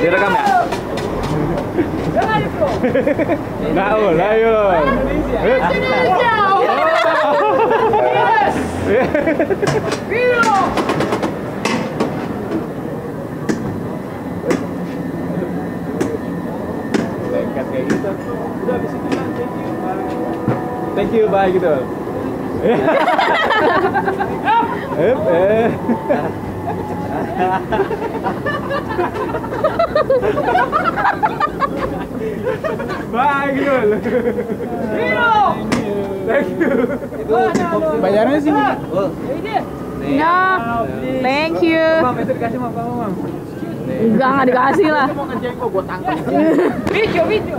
Direkam ya? Lengket kayak gitu. Udah habis itu kan, thank you. bye. Thank you, bye gitu. Eh. Bye gitu. Thank you. Bayarannya sih. No, thank you. Mam, itu dikasih mam kamu, mam. Enggak, enggak dikasih lah. Mau ngejengkok, gua tangkap. Video, video.